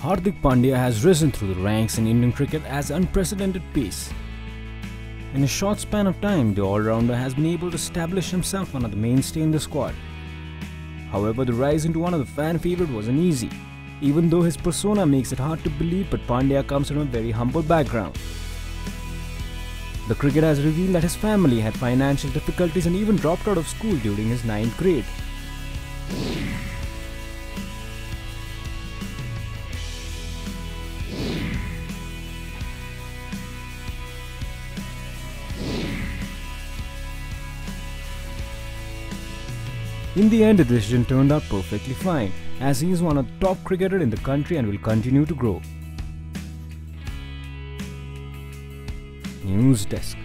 Hardik Pandya has risen through the ranks in Indian cricket at unprecedented pace. In a short span of time, the all-rounder has been able to establish himself one of the mainstay in the squad. However, the rise into one of the fan favorite wasn't easy, even though his persona makes it hard to believe but Pandya comes from a very humble background. The cricketer has revealed that his family had financial difficulties and even dropped out of school during his ninth grade. In the end, the decision turned out perfectly fine, as he is one of the top cricketers in the country and will continue to grow. News Desk